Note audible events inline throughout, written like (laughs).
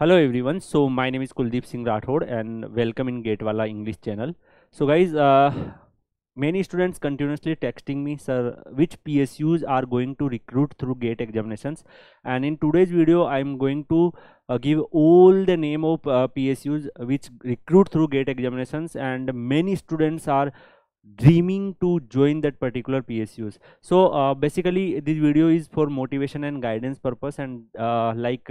Hello everyone. So my name is Kuldeep Singh Rathod and welcome in GATE Wallah English channel. So guys, uh, many students continuously texting me, sir, which PSUs are going to recruit through GATE examinations. And in today's video, I'm going to uh, give all the name of uh, PSUs which recruit through GATE examinations and many students are dreaming to join that particular PSUs. So uh, basically this video is for motivation and guidance purpose and uh, like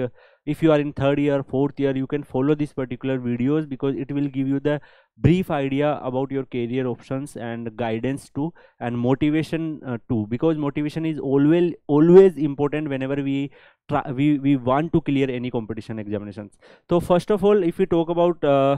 if you are in third year, fourth year, you can follow these particular videos because it will give you the brief idea about your career options and guidance too and motivation uh, too because motivation is always always important whenever we try we, we want to clear any competition examinations. So first of all, if we talk about uh,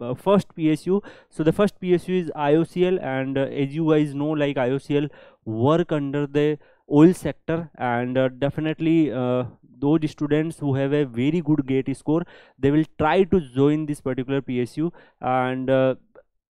uh, first PSU. So the first PSU is IOCL and uh, as you guys know like IOCL work under the oil sector and uh, definitely uh, those students who have a very good gate score they will try to join this particular PSU and uh,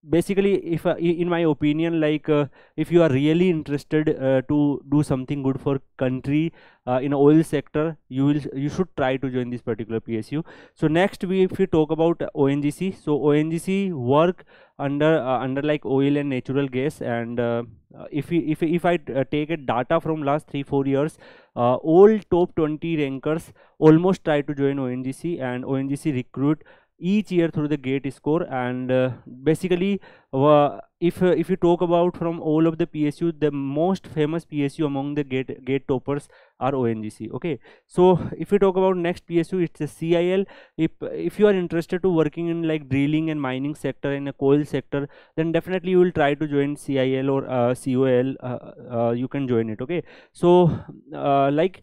basically if uh, in my opinion like uh, if you are really interested uh, to do something good for country uh, in oil sector you will you should try to join this particular psu so next we if we talk about ongc so ongc work under uh, under like oil and natural gas. And uh, if we if if i take a data from last 3 4 years Uh, all top 20 rankers almost try to join ongc and ongc recruit each year through the gate score and uh, basically uh, if uh, if you talk about from all of the psu the most famous psu among the gate gate toppers are ongc okay? So if we talk about next psu it's a cil if if you are interested to working in like drilling and mining sector in a coal sector then definitely you will try to join cil or uh, col uh, uh, you can join it okay? So like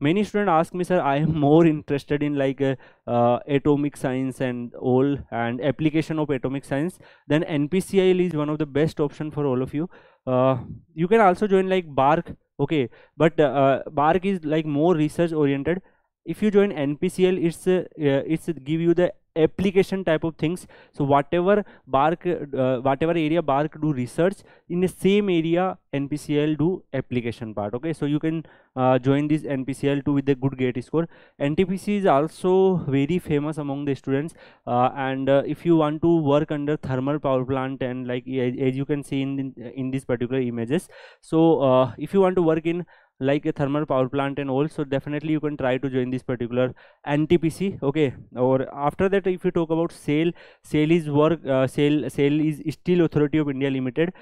many students ask me sir i am (laughs) more interested in like uh, uh, atomic science and all and application of atomic science then npcil is one of the best option for all of you. Uh, you can also join like BARC okay but uh, BARC is like more research oriented if you join npcl it's uh, it's give you the application type of things. So whatever BARC uh, whatever area BARC do research in the same area npcl do application part okay? So you can uh, join this npcl 2 with a good gate score. Ntpc is also very famous among the students uh, and uh, if you want to work under thermal power plant and like as you can see in in these particular images. So uh, if you want to work in like a thermal power plant and also definitely you can try to join this particular NTPC okay? Or after that if you talk about SAIL SAIL is work uh, sale SAIL is Steel Authority of India Limited.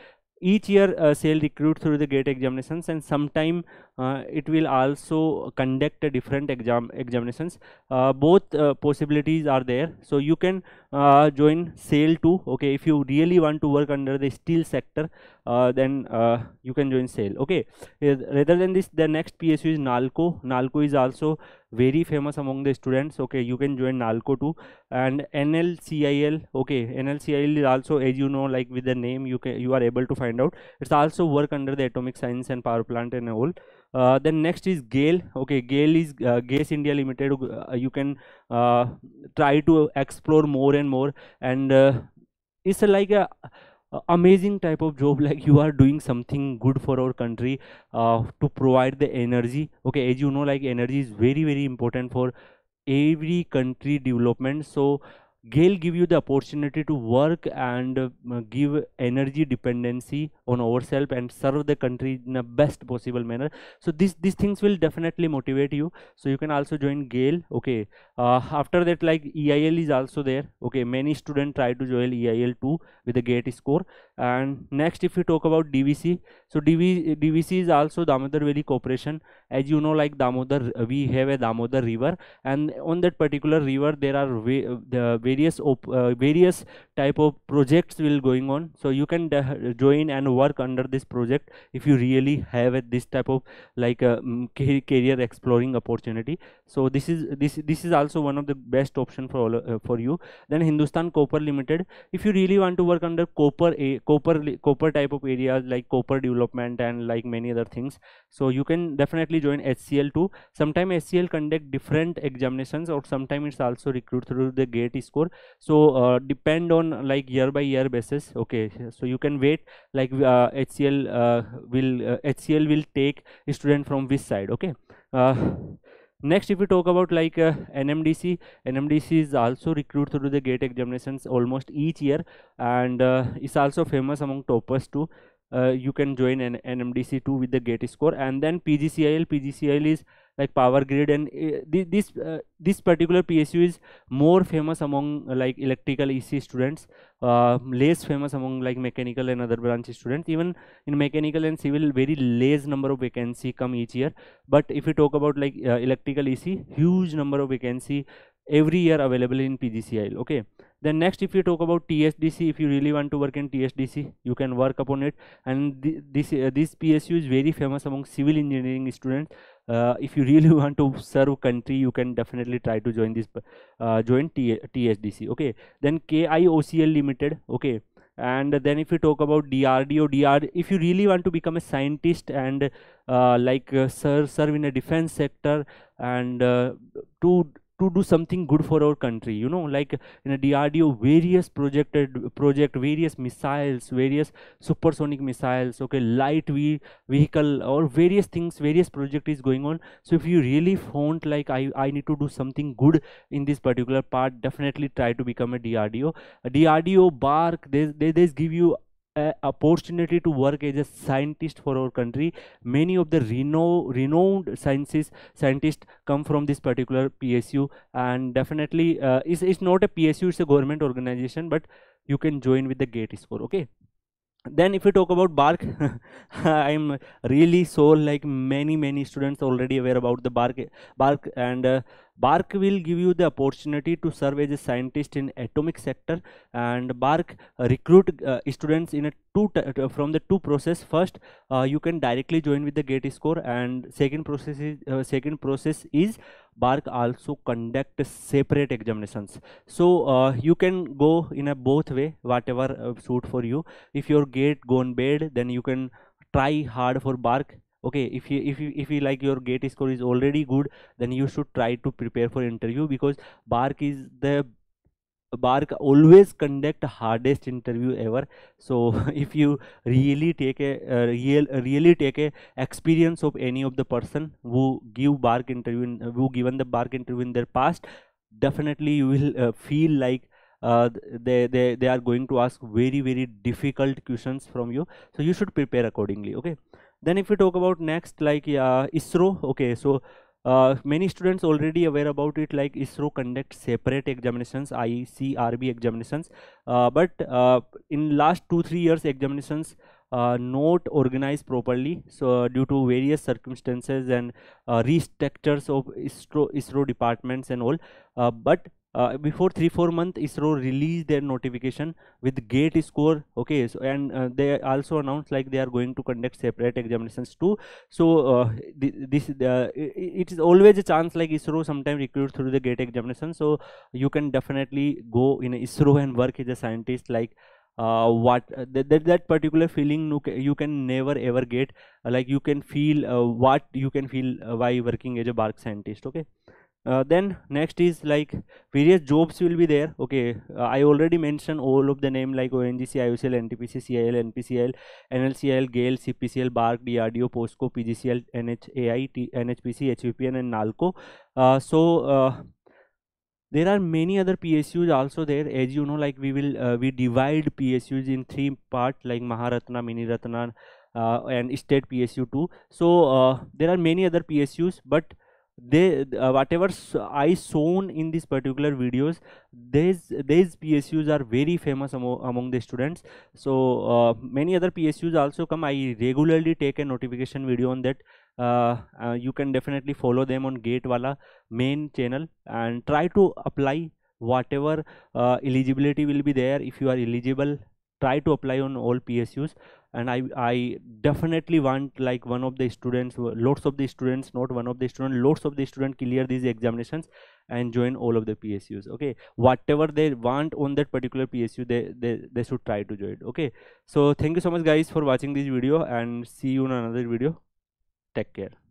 Each year uh, SAIL recruit through the gate examinations and sometime uh, it will also conduct a different exam examinations. Uh, both uh, possibilities are there. So you can uh, join SAIL too okay? If you really want to work under the steel sector then you can join SAIL okay? Rather than this the next psu is nalco. Nalco is also very famous among the students okay? You can join nalco too. And nlcil okay? Nlcil is also as you know like with the name you can you are able to find out. It's also work under the atomic science and power plant and all uh, then next is GAIL okay GAIL is uh, gas india limited. Uh, you can uh, try to explore more and more. And uh, it's like a amazing type of job. (laughs) Like you are doing something good for our country uh, to provide the energy. Okay as you know like energy is very very important for every country development. So GAIL give you the opportunity to work and uh, give energy dependency on ourselves and serve the country in the best possible manner. So these these things will definitely motivate you. So you can also join GAIL. Okay. Uh, after that, like EIL is also there. Okay. Many students try to join EIL too with the GATE score. And next, if we talk about DVC, so DV, DVC is also Damodar Valley Corporation. As you know, like Damodar, we have a Damodar River, and on that particular river there are the various uh, various type of projects will going on. So you can join and work under this project if you really have a, this type of like a um, career exploring opportunity. So this is this this is also one of the best option for all uh, for you. Then hindustan copper limited if you really want to work under copper a copper copper type of areas like copper development and like many other things so you can definitely join hcl too. Sometime hcl conduct different examinations or sometimes it's also recruit through the gate score so uh, depend on like year by year basis okay? So you can wait like uh, hcl uh, will hcl uh, will take student from which side okay? Uh, next if we talk about like uh, nmdc nmdc is also recruit through the gate examinations almost each year and uh, it's also famous among toppers too. Uh, you can join an nmdc2 with the gate score. And then pgcil pgcil is like power grid and uh, this uh, this particular psu is more famous among uh, like electrical ec students uh, less famous among like mechanical and other branch students. Even in mechanical and civil very less number of vacancy come each year. But if we talk about like electrical ec huge number of vacancy every year available in pgcil okay then next if you talk about tsdc if you really want to work in tsdc you can work upon it. And th this uh, this psu is very famous among civil engineering students. Uh, if you (laughs) really want to serve country you can definitely try to join this uh, join T tsdc okay. Then kiocl limited. Okay. And then if you talk about drdo dr if you really want to become a scientist and uh, like uh, serve, serve in a defense sector and uh, to to do something good for our country you know like in a DRDO various projected project various missiles various supersonic missiles okay light ve vehicle or various things various project is going on. So if you really found like I, I need to do something good in this particular part definitely try to become a DRDO a DRDO BARC they, they, they give you a opportunity to work as a scientist for our country. Many of the reno renowned sciences scientists come from this particular psu and definitely uh, it's, it's not a psu it's a government organization but you can join with the gate score okay then if we talk about BARC (laughs) i'm really so like many many students already aware about the BARC BARC and uh, BARC will give you the opportunity to serve as a scientist in atomic sector and BARC uh, recruit uh, students in a two uh, from the two process. First uh, you can directly join with the gate score and second process is uh, second process is BARC also conduct separate examinations. So uh, you can go in a both way whatever suit for you. If your gate gone bad then you can try hard for BARC okay if you if you if you like your gate score is already good then you should try to prepare for interview because BARC is the BARC always conduct hardest interview ever. So (laughs) if you really take a uh, real really take a experience of any of the person who give BARC interview in, who given the BARC interview in their past definitely you will uh, feel like uh, they, they they are going to ask very very difficult questions from you. So you should prepare accordingly okay? Then if we talk about next like uh, isro okay? So uh, many students already aware about it like isro conducts separate examinations icrb examinations. Uh, but uh, in last two three years examinations uh, not organized properly so due to various circumstances and uh, restructures of isro isro departments and all. Uh, but uh, before three four months isro released their notification with gate score okay so and uh, they also announced like they are going to conduct separate examinations too. So uh, this uh, it is always a chance like isro sometimes recruit through the gate examination. So you can definitely go in isro and work as a scientist like uh, what uh, that, that, that particular feeling you can never ever get. Uh, like you can feel uh, what you can feel uh, while working as a BARC scientist okay uh, then next is like various jobs will be there. Okay uh, i already mentioned all of the name like ongc iocl ntpc cil npcl nlcl GAIL cpcl barc drdo posco pgcl nhai T, nhpc hvpn and nalco. Uh, so uh, there are many other psus also there. As you know like we will uh, we divide psus in three parts like maharatna mini ratna uh, and state psu 2 so there are many other psus but they uh, whatever i shown in this particular videos these these psus are very famous among, among the students. So uh, many other psus also come. I regularly take a notification video on that. Uh, uh you can definitely follow them on Gate gatewala main channel and try to apply whatever uh, eligibility will be there. If you are eligible try to apply on all psus and i i definitely want like one of the students lots of the students not one of the students lots of the students clear these examinations and join all of the psus okay? Whatever they want on that particular psu they they, they should try to join okay? So thank you so much guys for watching this video and see you in another video. Take care